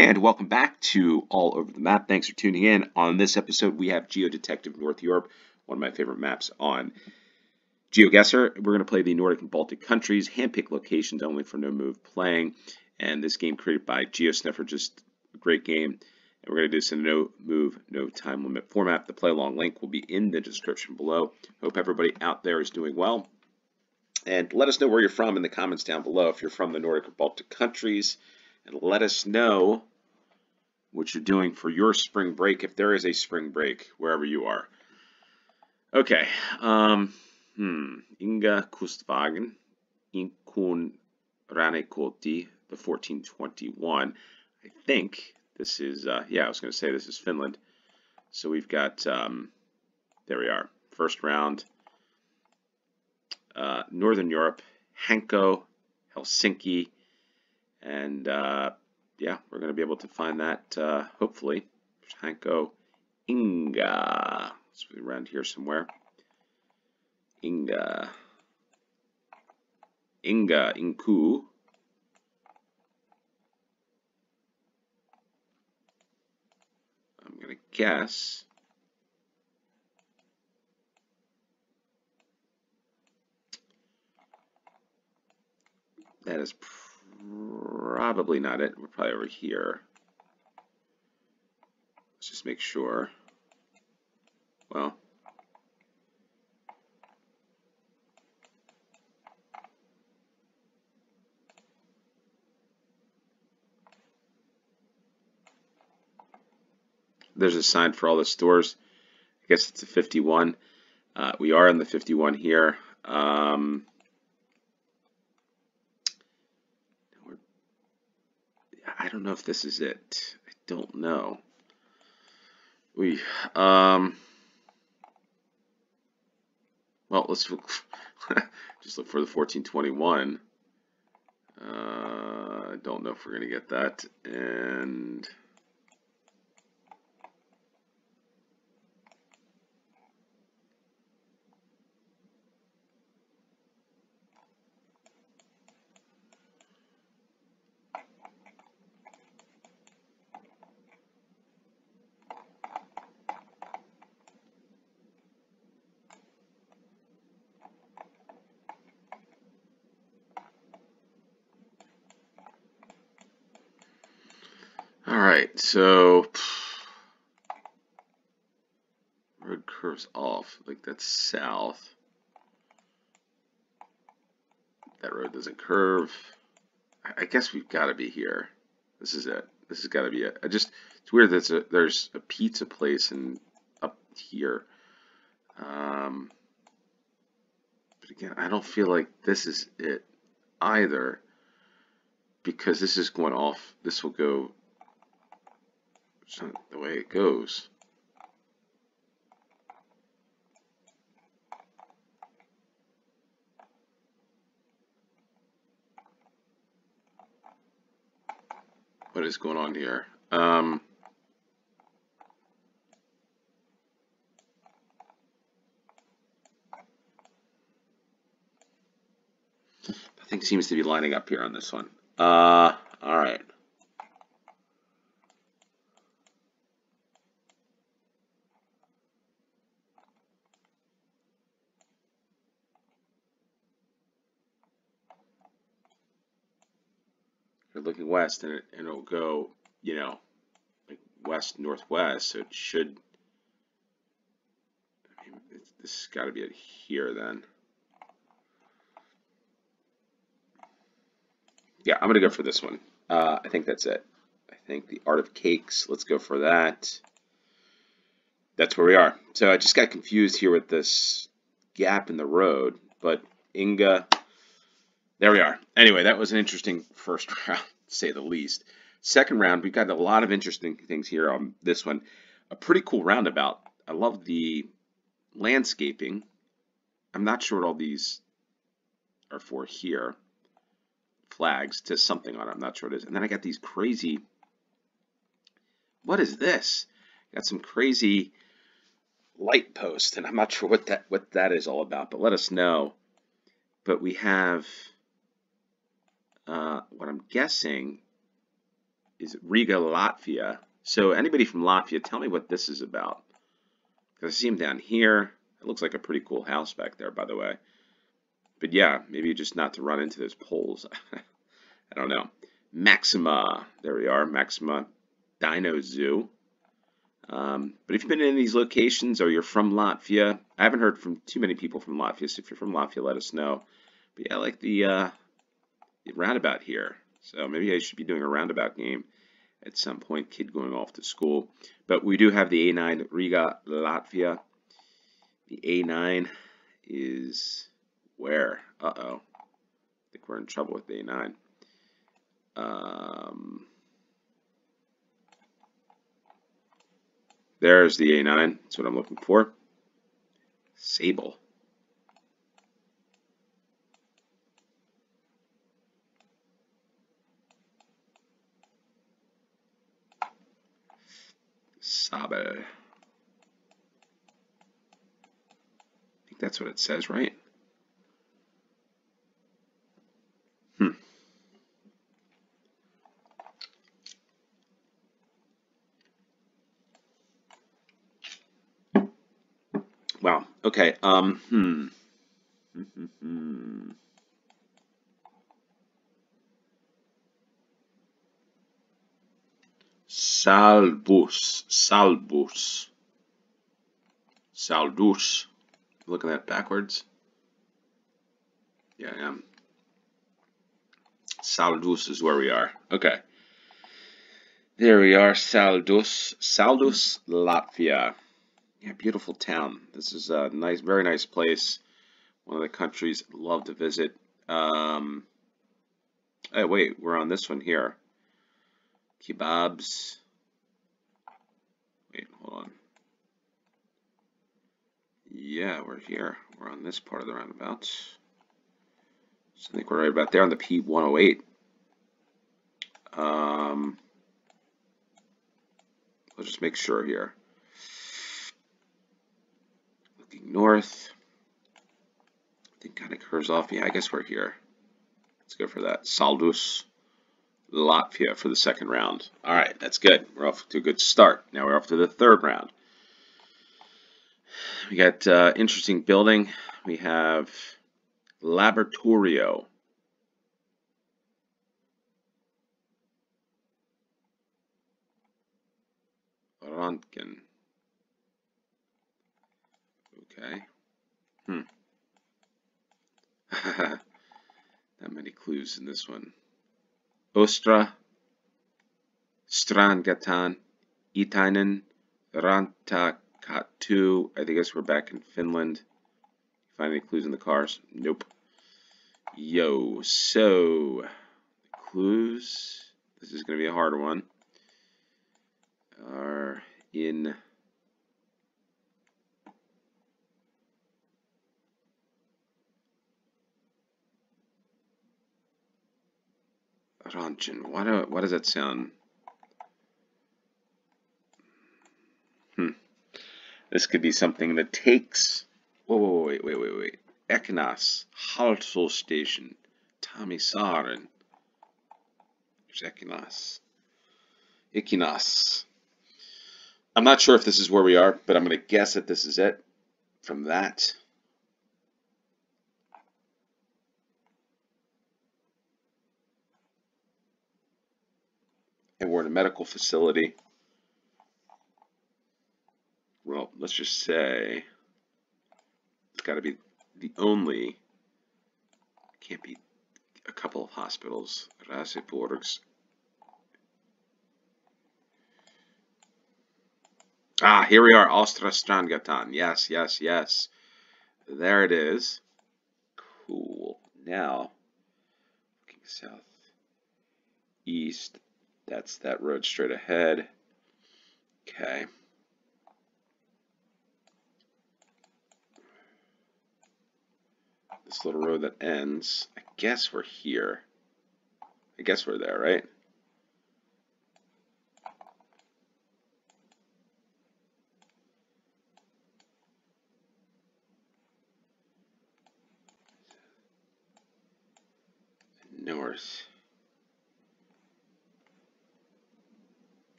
And welcome back to All Over the Map. Thanks for tuning in. On this episode, we have Geodetective North Europe, one of my favorite maps on GeoGuessr. We're going to play the Nordic and Baltic countries, handpicked locations only for no move playing. And this game created by GeoSniffer, just a great game. And we're going to do this in a no move, no time limit format. The play along link will be in the description below. Hope everybody out there is doing well. And let us know where you're from in the comments down below if you're from the Nordic or Baltic countries and let us know what you're doing for your spring break, if there is a spring break, wherever you are. Okay, um, hmm, Inga Kustvagen, Inkun Ranekoti, the 1421. I think this is, uh, yeah, I was going to say this is Finland. So we've got, um, there we are, first round, uh, Northern Europe, Hanko, Helsinki, and uh, yeah, we're going to be able to find that uh, hopefully. Hanko Inga. It's around here somewhere. Inga. Inga Inku. I'm going to guess. That is probably not it. We're probably over here. Let's just make sure. Well, there's a sign for all the stores. I guess it's a 51. Uh, we are in the 51 here. Um, I don't know if this is it. I don't know. We um. Well, let's look, just look for the 1421. Uh, I don't know if we're going to get that. And All right, so road curves off, like that's south. That road doesn't curve. I guess we've got to be here. This is it. This has got to be it. I just it's weird that a, there's a pizza place and up here. Um, but again, I don't feel like this is it either because this is going off. This will go it's not the way it goes. What is going on here? Um, nothing seems to be lining up here on this one. Uh, all right. You're looking west and, it, and it'll go, you know, like west northwest. So it should. I mean, this has got to be here then. Yeah, I'm gonna go for this one. Uh, I think that's it. I think the art of cakes. Let's go for that. That's where we are. So I just got confused here with this gap in the road, but Inga there we are. Anyway, that was an interesting first round, to say the least. Second round, we've got a lot of interesting things here on this one. A pretty cool roundabout. I love the landscaping. I'm not sure what all these are for here. Flags to something on it. I'm not sure what it is. And then I got these crazy. What is this? Got some crazy light posts, and I'm not sure what that what that is all about. But let us know. But we have uh, what I'm guessing is Riga, Latvia. So anybody from Latvia, tell me what this is about. Because I see him down here. It looks like a pretty cool house back there, by the way. But yeah, maybe just not to run into those poles. I don't know. Maxima. There we are. Maxima Dino Zoo. Um, but if you've been in these locations or you're from Latvia, I haven't heard from too many people from Latvia, so if you're from Latvia, let us know. But yeah, I like the, uh, the roundabout here. So maybe I should be doing a roundabout game at some point, kid going off to school. But we do have the A9 Riga, Latvia. The A9 is where? Uh-oh. I think we're in trouble with the A9. Um, there's the A9. That's what I'm looking for. Sable. Sable. I think that's what it says, right? Hmm. Wow. Okay. Um. Hmm. Salbus. Salbus. Saldus. Looking at that backwards. Yeah, I am. Saldus is where we are. Okay. There we are, Saldus. Saldus, Latvia. Yeah, beautiful town. This is a nice, very nice place. One of the countries I'd love to visit. Um, hey, wait, we're on this one here. Kebabs. Hold on. Yeah, we're here. We're on this part of the roundabout. So I think we're right about there on the P108. Um, let's just make sure here. Looking north. I think kind of curves off. Yeah, I guess we're here. Let's go for that. Saldus. Latvia for the second round. All right, that's good. We're off to a good start. Now we're off to the third round. We got uh, interesting building. We have Laboratorio. Röntgen. Okay. Hmm. Not many clues in this one. Ostra, Strandgatan, Itainen, Rantakatu. I think guess we're back in Finland. Find any clues in the cars? Nope. Yo, so clues. This is going to be a hard one. Are in Ranchin. Why do, why does that sound? Hmm. This could be something that takes. Whoa, whoa, wait, wait, wait, wait. Eknas, Halsel Station, Tamisaaren. There's Ekinas. Ikinas. I'm not sure if this is where we are, but I'm going to guess that this is it. From that. And we're in a medical facility. Well, let's just say it's got to be the only, can't be a couple of hospitals. Raseborgs. Ah, here we are, Ostra Strandgatan. Yes, yes, yes. There it is. Cool. Now, looking south, east, that's that road straight ahead. Okay. This little road that ends, I guess we're here. I guess we're there, right? North.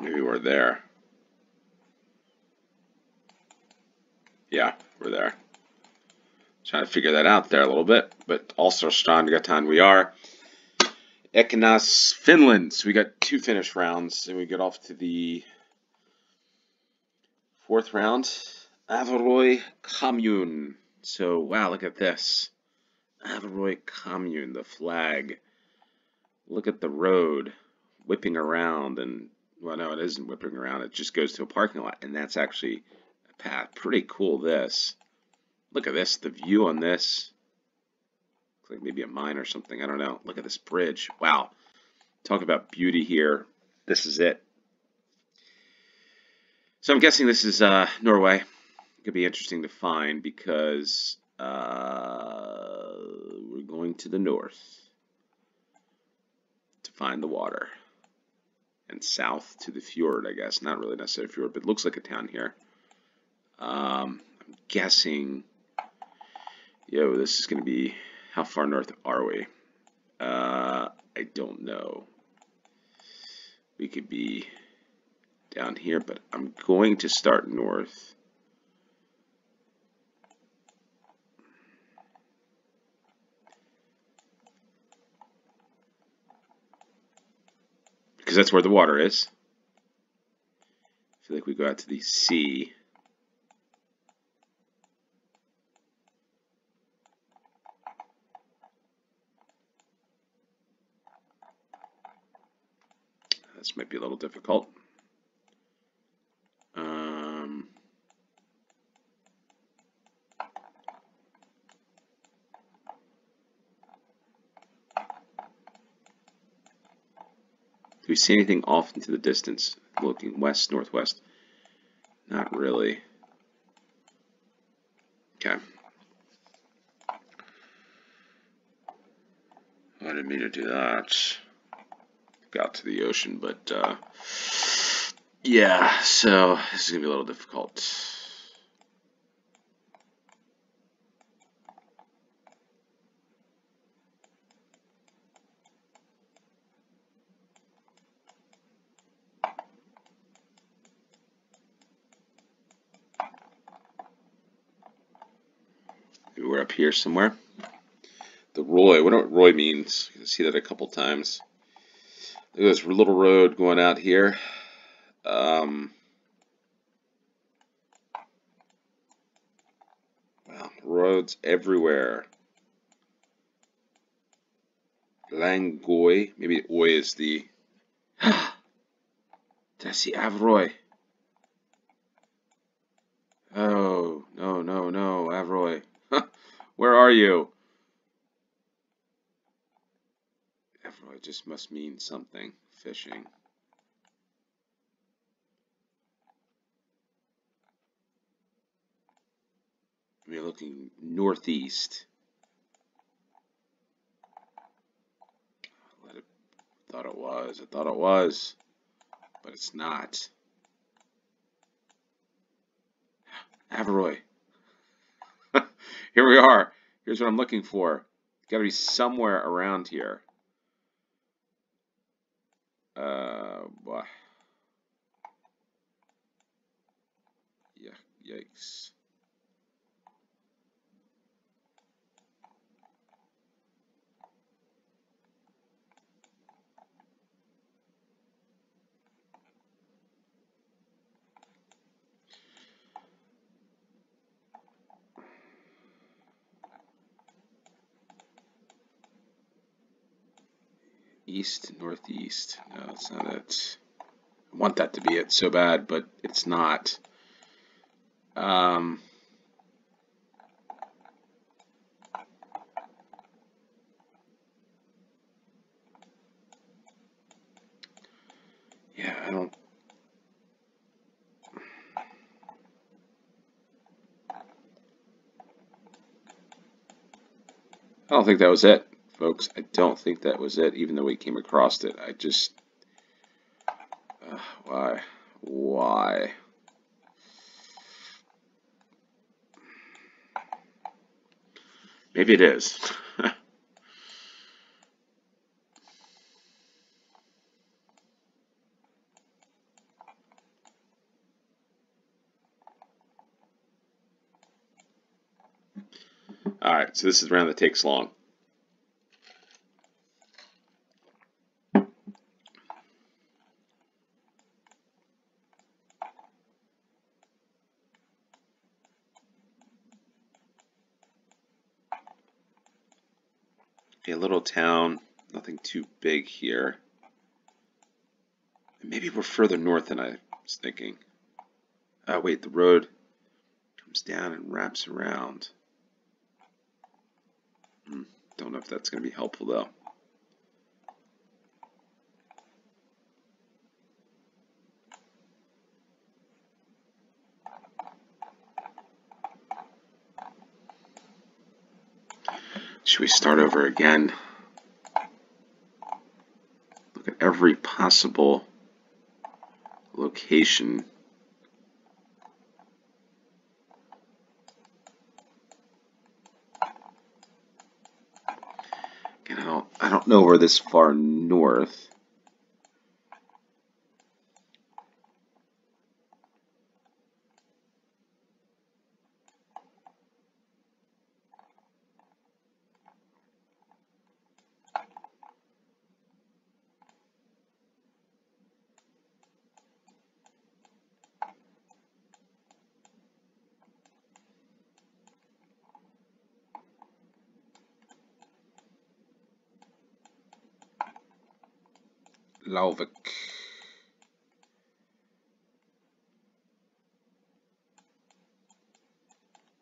Maybe we're there. Yeah, we're there. Trying to figure that out there a little bit, but also Strandgatan we are. Ekenas, Finland. So we got two Finnish rounds, and we get off to the fourth round. Averøy Commune. So, wow, look at this. Averøy Commune, the flag. Look at the road whipping around, and, well, no, it isn't whipping around. It just goes to a parking lot, and that's actually a path. Pretty cool, this. Look at this, the view on this Looks like maybe a mine or something. I don't know. Look at this bridge. Wow. Talk about beauty here. This is it. So I'm guessing this is uh, Norway. Could be interesting to find because uh, we're going to the north to find the water. And south to the fjord, I guess. Not really necessarily fjord, but looks like a town here. Um, I'm guessing, yo, this is going to be how far north are we? Uh, I don't know. We could be down here, but I'm going to start north. Because that's where the water is. I feel like we go out to the sea. This might be a little difficult. Um, do we see anything off into the distance, looking west, northwest? Not really. Okay. I didn't mean to do that got to the ocean, but uh, yeah, so this is going to be a little difficult. Maybe we're up here somewhere. The Roy, I wonder what Roy means. You can see that a couple times. Look at this little road going out here. Um, roads everywhere. Langoy. Maybe Oi is the. Tessie Avroy. Oh, no, no, no, Avroy. Where are you? it just must mean something. Fishing. We're looking northeast. Thought it was. I thought it was, but it's not. Averøy. Here we are. Here's what I'm looking for. Got to be somewhere around here. Uh. Yeah, yikes. East, northeast. No, that's not it. I want that to be it so bad, but it's not. Um, yeah, I don't. I don't think that was it folks. I don't think that was it, even though we came across it. I just... Uh, why? Why? Maybe it is. Alright, so this is the round that takes long. A little town, nothing too big here. Maybe we're further north than I was thinking. Oh, wait, the road comes down and wraps around. Hmm, don't know if that's going to be helpful, though. Should we start over again? Look at every possible location. I don't, I don't know where this far north.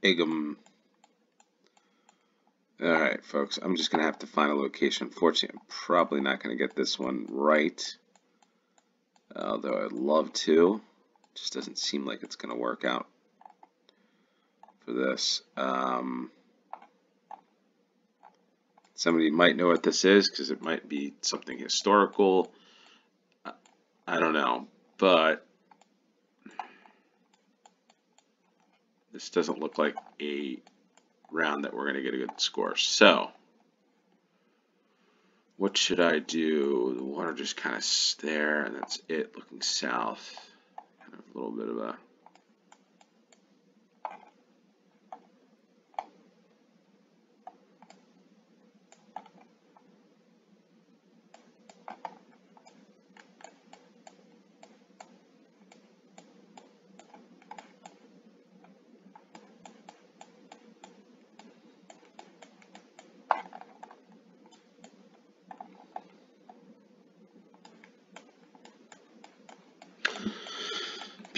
Igum. Alright, folks, I'm just going to have to find a location. Unfortunately, I'm probably not going to get this one right. Although I'd love to. Just doesn't seem like it's going to work out for this. Um, somebody might know what this is because it might be something historical. I don't know, but this doesn't look like a round that we're going to get a good score. So, what should I do? The water just kind of there, and that's it, looking south. Kind of a little bit of a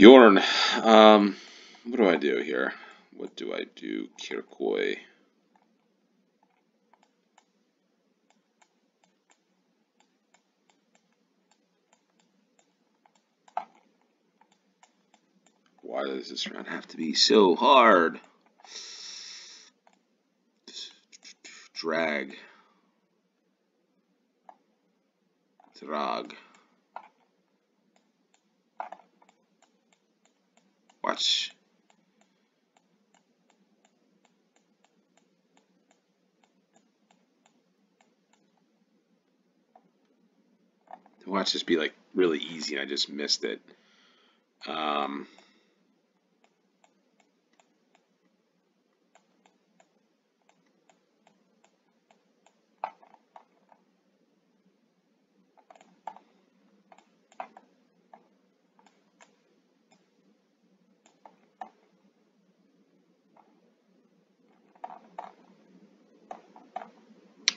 Bjorn, um, what do I do here? What do I do? Kirkoi. Why does this round have to be so hard? Drag. Drag. Watch. Watch this be like really easy and I just missed it. Um,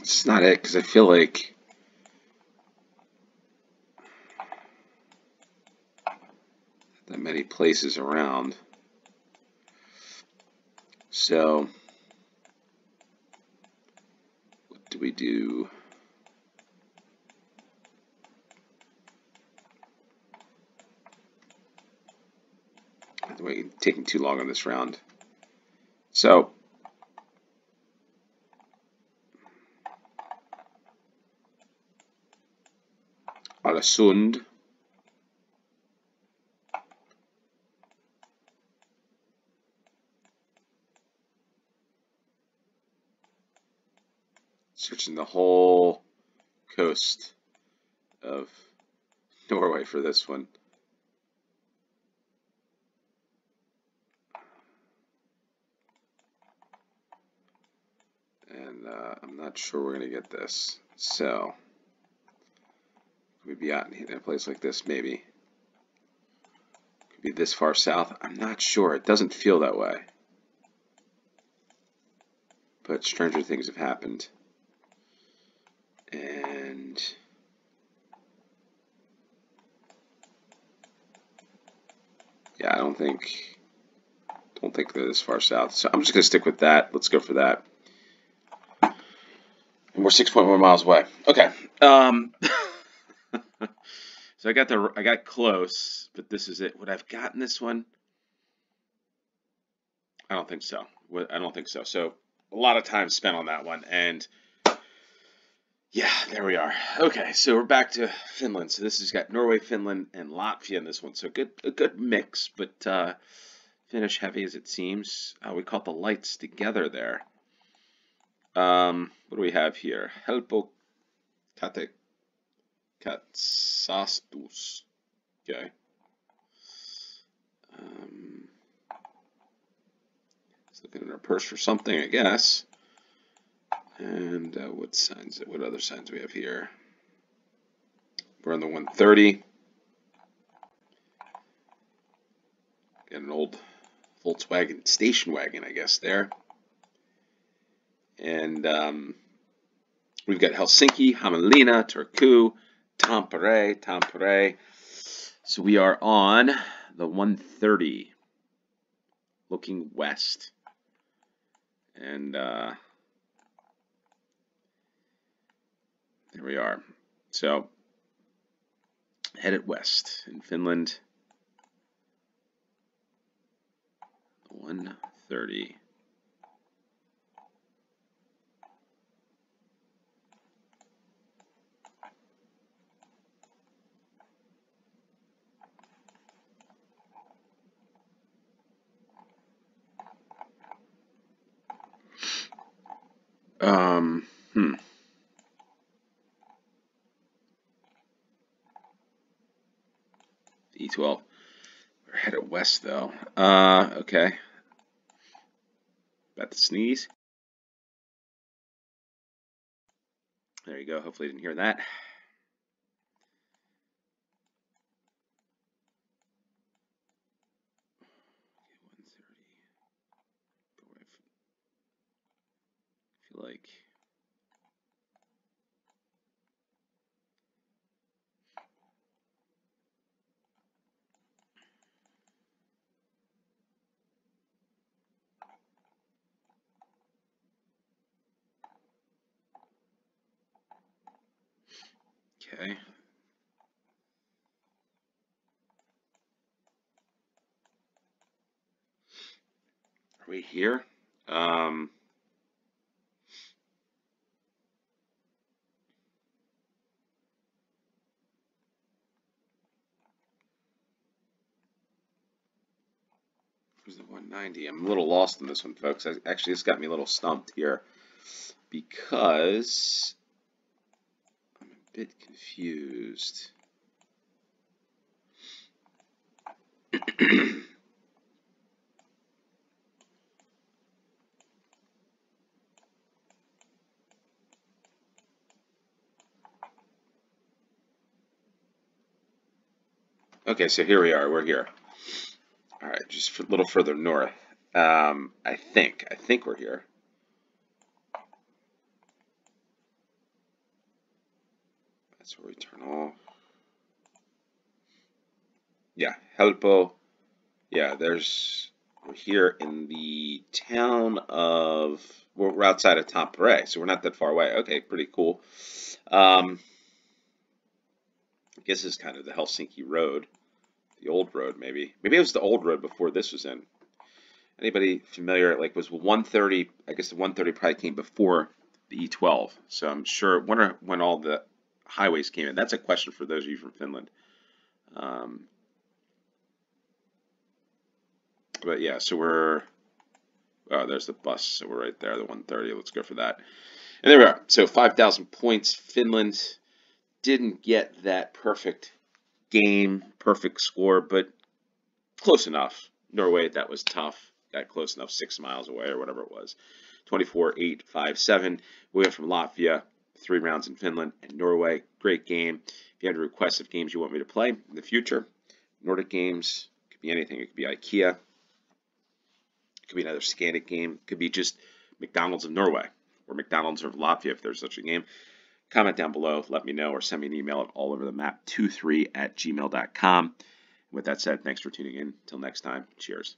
It's not it, because I feel like that many places around. So, what do we do? Wait, taking too long on this round. So, Alesund. Searching the whole coast of Norway for this one. and uh, I'm not sure we're going to get this. So, could we be out in a place like this, maybe? Could be this far south. I'm not sure. It doesn't feel that way. But stranger things have happened. And... Yeah, I don't think don't think they're this far south. So I'm just gonna stick with that. Let's go for that. And we're 6.1 miles away. Okay. Um, so I got the I got close, but this is it. Would I've gotten this one? I don't think so. I don't think so. So a lot of time spent on that one, and yeah, there we are. Okay, so we're back to Finland. So this has got Norway, Finland, and Latvia in this one. So good, a good mix, but uh, Finnish heavy as it seems. Uh, we caught the lights together there. Um, what do we have here? Helpo kate katsastus. Okay. Um, looking in our purse for something, I guess. And uh, what signs? What other signs we have here? We're on the 130. Got an old Volkswagen station wagon, I guess, there. And um, we've got Helsinki, Hämeenlinna, Turku, Tampere, Tampere. So we are on the 130, looking west. And uh, there we are. So headed west in Finland. 130. Um, hmm. E12. We're headed west, though. Uh, okay. About to sneeze. There you go. Hopefully you didn't hear that. I feel like Okay. Here? Um, the 190? I'm a little lost in this one, folks. Actually, this got me a little stumped here because bit confused. okay, so here we are. We're here. All right, just a little further north. Um, I think. I think we're here. We turn off. Yeah, Helpo. Yeah, there's we're here in the town of we're outside of Tampere, so we're not that far away. Okay, pretty cool. Um, I guess is kind of the Helsinki road, the old road maybe. Maybe it was the old road before this was in. Anybody familiar? Like was 130? I guess the 130 probably came before the E12. So I'm sure. Wonder when all the highways came in? That's a question for those of you from Finland. Um, but yeah, so we're, oh, there's the bus. So we're right there, the 130. Let's go for that. And there we are. So 5,000 points. Finland didn't get that perfect game, perfect score, but close enough. Norway, that was tough. Got close enough, six miles away or whatever it was. 24-8, 5, 7. We went from Latvia, three rounds in Finland and Norway. Great game. If you have requests of games you want me to play in the future, Nordic games, could be anything. It could be IKEA. It could be another Scandic game. It could be just McDonald's of Norway or McDonald's of Latvia if there's such a game. Comment down below, let me know, or send me an email at alloverthemap23 at gmail.com. With that said, thanks for tuning in. Until next time, cheers.